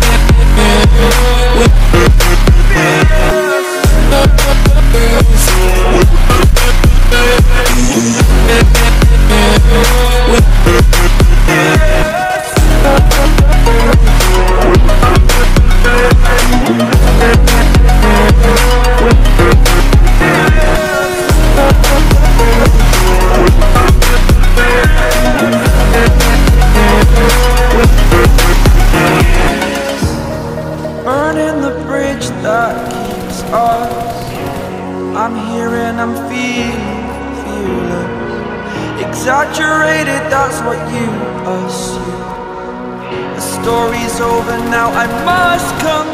Yeah. Burning the bridge that keeps us. I'm here and I'm feeling fearless. Exaggerated, that's what you assume. The story's over now, I must come